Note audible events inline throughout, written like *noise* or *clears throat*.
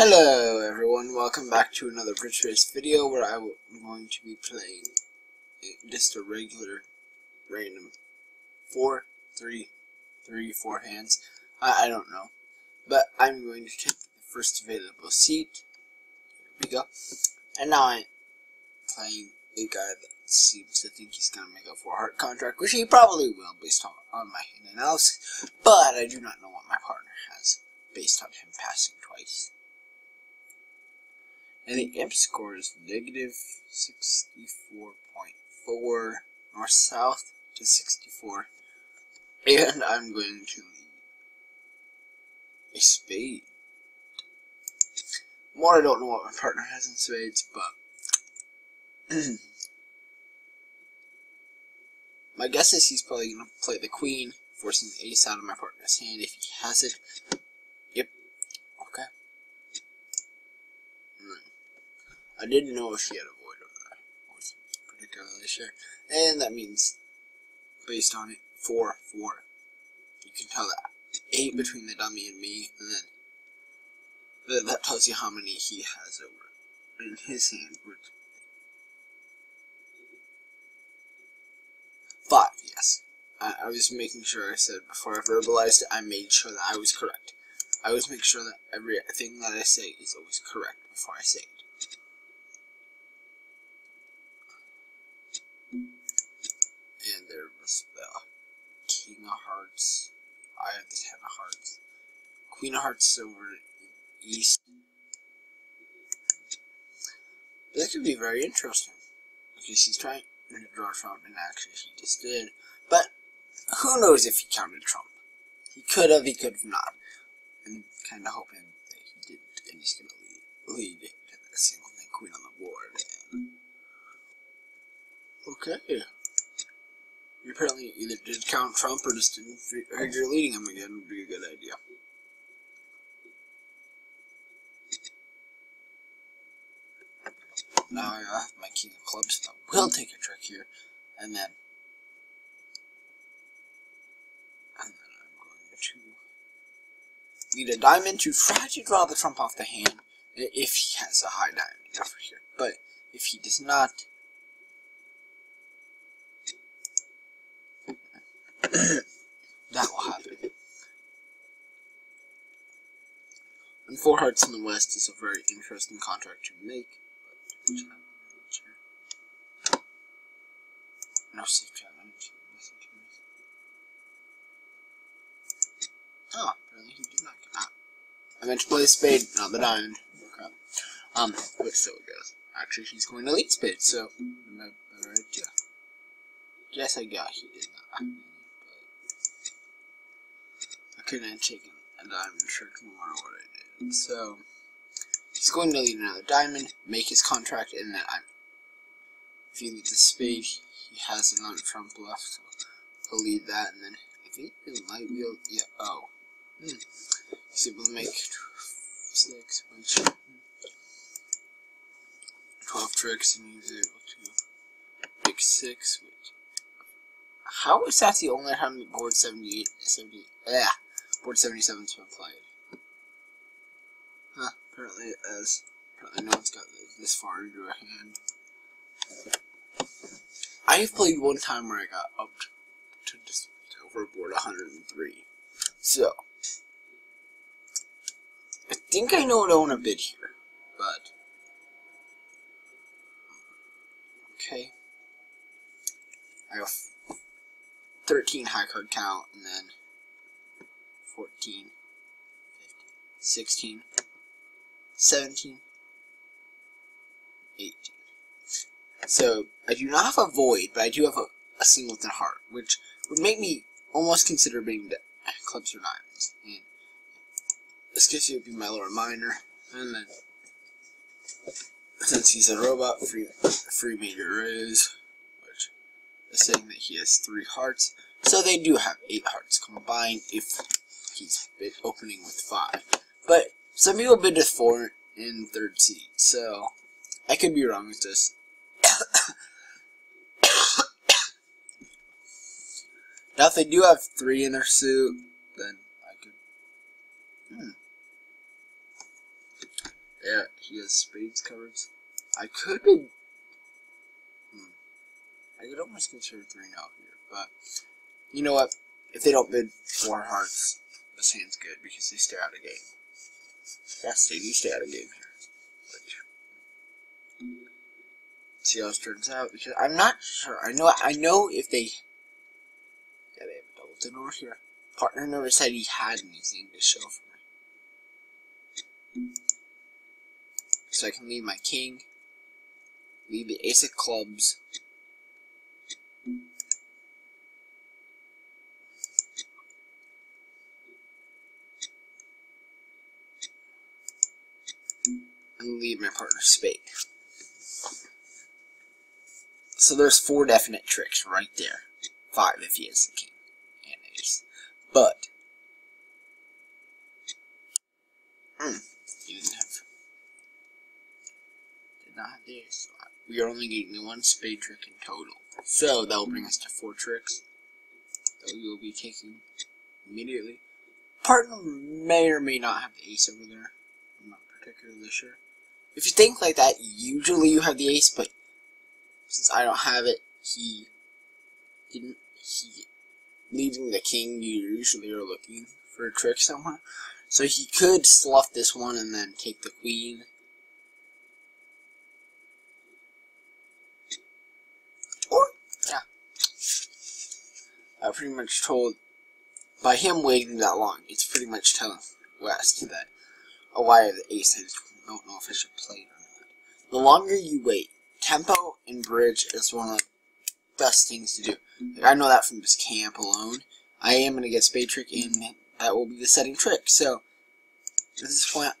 Hello everyone, welcome back to another Bridge Base video where I'm going to be playing just a regular random 4, 3, 3, 4 hands. I, I don't know. But I'm going to take the first available seat. Here we go. And now I'm playing a guy that seems to think he's going to make a 4 heart contract, which he probably will based on, on my hand analysis. But I do not know what my partner has based on him passing twice. And the imp score is negative 64.4 north south to 64. And I'm going to leave a spade. More I don't know what my partner has in spades, but *clears throat* my guess is he's probably going to play the queen, forcing the ace out of my partner's hand if he has it. I didn't know if she had a void there. I wasn't particularly sure. And that means, based on it, 4, 4. You can tell that 8 between the dummy and me, and then that tells you how many he has over in his hand. 5, yes. I, I was making sure I said before I verbalized it, I made sure that I was correct. I always make sure that everything that I say is always correct before I say it. King of Hearts. I have the Ten of Hearts. Queen of Hearts over east. That could be very interesting. Because he's trying to draw Trump, and actually he just did. But who knows if he counted Trump. He could have, he could have not. I'm kind of hoping that he didn't, and he's going to lead, lead to the singleton queen on the board. And okay. You apparently either did count Trump or just didn't figure leading him again would be a good idea. Now I have my king of clubs that will take a trick here, and then and then I'm going to lead a diamond to try to draw the trump off the hand if he has a high diamond over here. But if he does not, *coughs* that will happen. And four hearts in the west is a very interesting contract to make. No safe challenge. Oh, apparently he did not get that. I meant to play spade, not the diamond. Crap. Um, but still it goes. Actually, he's going to lead spade, so. Guess I got he did not couldn't take a diamond trick no matter what I did. So he's going to lead another diamond, make his contract, and then I'm if he leads a spade, he has another trump left, so he'll lead that, and then I think he might be able, yeah, oh, hmm. he's able to make six, which, 12 tricks, and he's able to make six, which, how is that the only time board 78, 70, yeah, Board 77's been played. Huh, apparently it. Apparently no one's got this far into a hand. I have played one time where I got up to just over board 103. So, I think I know what I want to bid here, but okay. I have 13 high card count, and then 14, 15, 16, 17, 18. So, I do not have a void, but I do have a, a singleton heart, which would make me almost consider being clubs or diamonds. And this case would be my lower minor, and then since he's a robot, free free major raise, which is saying that he has three hearts. So they do have eight hearts combined if he's bid opening with five. But some people bid with four in third seat, so I could be wrong with this. *coughs* now, if they do have three in their suit, then I could. Hmm. yeah, he has spades cards. I could be. Hmm, I could almost consider three now here, but you know what? If they don't bid four hearts, this hand's good because they stay out of game. Yes, they do stay out of game here. See how this turns out because I'm not sure. I know. I know if they. Yeah, they have a double dinner here. Partner never said he had anything to show for me. So I can leave my king, leave the ace of clubs, and leave my partner spade. So there's four definite tricks right there. Five if he has the king and ace. But mm, he didn't have did not have. We are only getting one spade trick in total. So that will bring us to four tricks that we will be taking immediately. Partner may or may not have the ace over there. I'm not particularly sure. If you think like that, usually you have the ace, but since I don't have it, he didn't. He leaving the king. You usually are looking for a trick somewhere, so he could slough this one and then take the queen. Or yeah, I pretty much told by him waiting that long. It's pretty much telling West that oh, why the ace. Just don't know if I should play it or not. The longer you wait, tempo and bridge is one of the best things to do. Like, I know that from this camp alone. I am going to get spade trick and that will be the setting trick. So, at this point,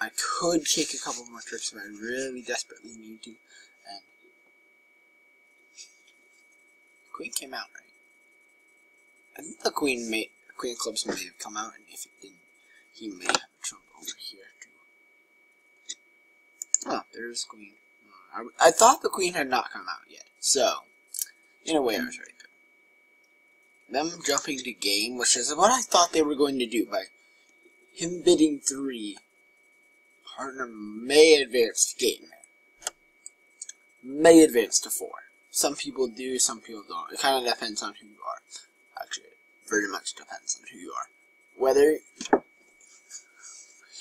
I could kick a couple more tricks if I really desperately need to. And queen came out, right? I think the queen may, queen clubs may have come out, and if it didn't, he may have a over here. Oh, there's queen. Uh, I, I thought the queen had not come out yet, so in a way I was right there. Them jumping to game, which is what I thought they were going to do by him bidding three. Partner may advance to game. May advance to four. Some people do, some people don't. It kind of depends on who you are. Actually, very much depends on who you are. Whether,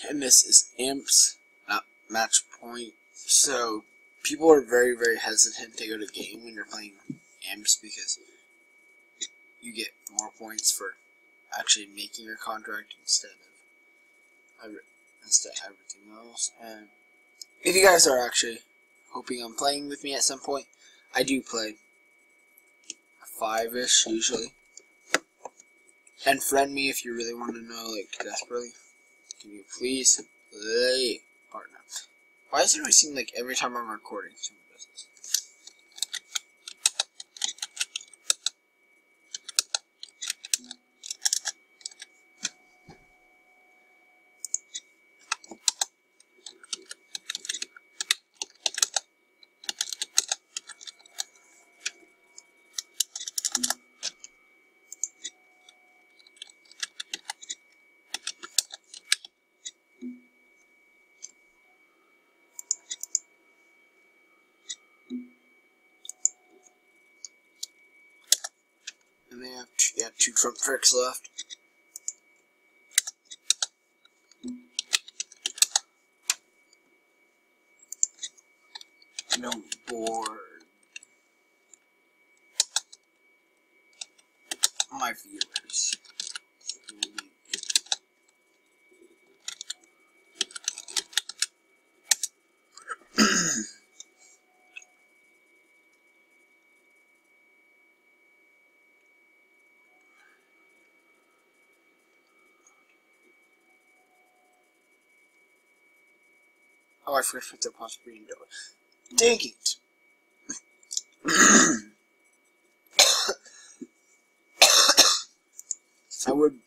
and this is imps, not match point, so people are very, very hesitant to go to game when you're playing imps because you get more points for actually making your contract instead of instead of everything else. And if you guys are actually hoping on playing with me at some point, I do play five-ish usually. And friend me if you really want to know, like, desperately. Can you please play partner? Why does it always seem like every time I'm recording, someone does this? And they have two, trump tricks left. No board. My viewers. Oh, I forgot to possibly in door. Dang it! *coughs* I would,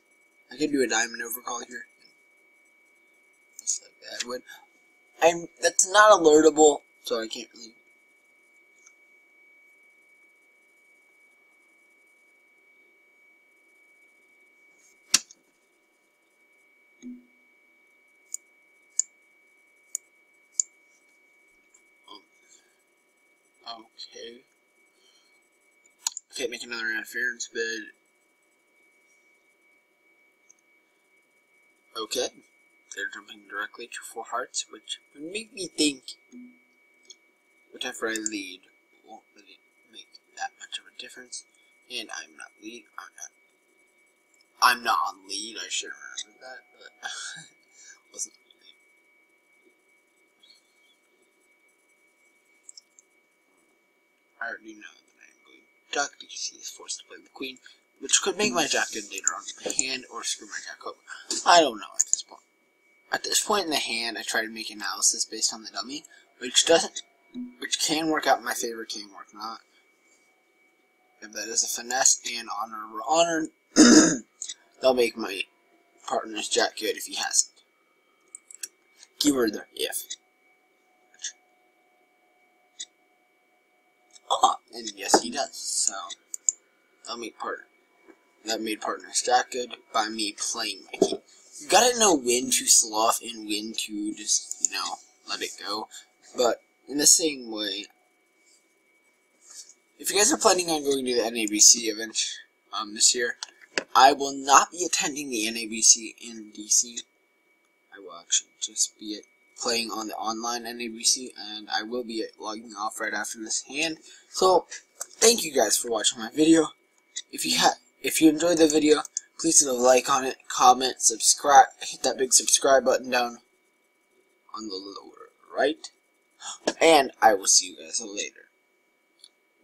I could do a diamond overcall here. Just like that. would. I'm. That's not alertable, so I can't really. Okay. Can't make another interference bid. Okay. They're jumping directly to four hearts, which would make me think whatever I lead won't really make that much of a difference. And I'm not lead. I'm not. I'm not on lead. I should remember that, but *laughs* wasn't. I already know that I am going duck because he is forced to play the queen, which could make my jack good later on in my hand or screw my jack over. I don't know at this point. At this point in the hand, I try to make analysis based on the dummy, which doesn't, which can work out in my favor, can work not. If that is a finesse and honor over honor, *clears throat* they'll make my partner's jack good if he hasn't. Keyword there, if. Ah, and yes, he does. So that made partner. That made partner stack good by me playing. You gotta know when to slough and when to just you know let it go. But in the same way, if you guys are planning on going to the NABC event um, this year, I will not be attending the NABC in DC. I will actually just be playing on the online NABC, and I will be logging off right after this hand. So, thank you guys for watching my video. If you had, if you enjoyed the video, please leave a like on it, comment, subscribe, hit that big subscribe button down on the lower right, and I will see you guys later.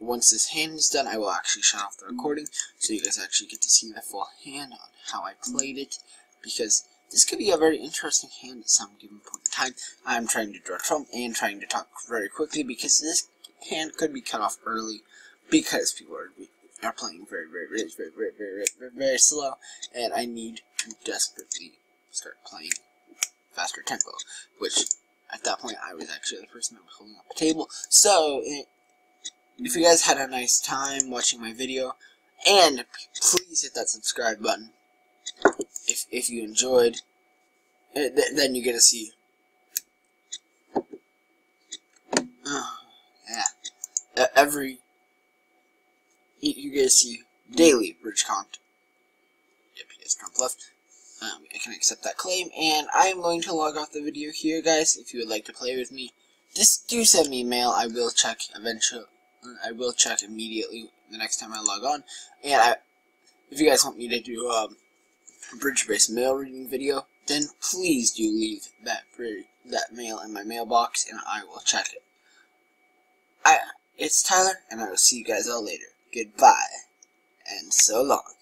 Once this hand is done, I will actually shut off the recording, so you guys actually get to see the full hand on how I played it, because this could be a very interesting hand at some given point in time. I'm trying to draw Trump and trying to talk very quickly because this hand could be cut off early because people are are playing very, very, very, very, very, very, very, very slow, and I need to desperately start playing faster tempo, which at that point I was actually the person that was holding up the table. So, it, if you guys had a nice time watching my video, and please hit that subscribe button if if you enjoyed, eh, then you get to see. Uh, yeah, every you get to see daily bridge content. Yep, he has Trump left. Um, I can accept that claim, and I am going to log off the video here, guys. If you would like to play with me, just do send me mail. I will check eventually. I will check immediately the next time I log on. And I, if you guys want me to do um, Bridge Base mail reading video, then please do leave that that mail in my mailbox, and I will check it. I, it's Tyler, and I will see you guys all later. Goodbye, and so long.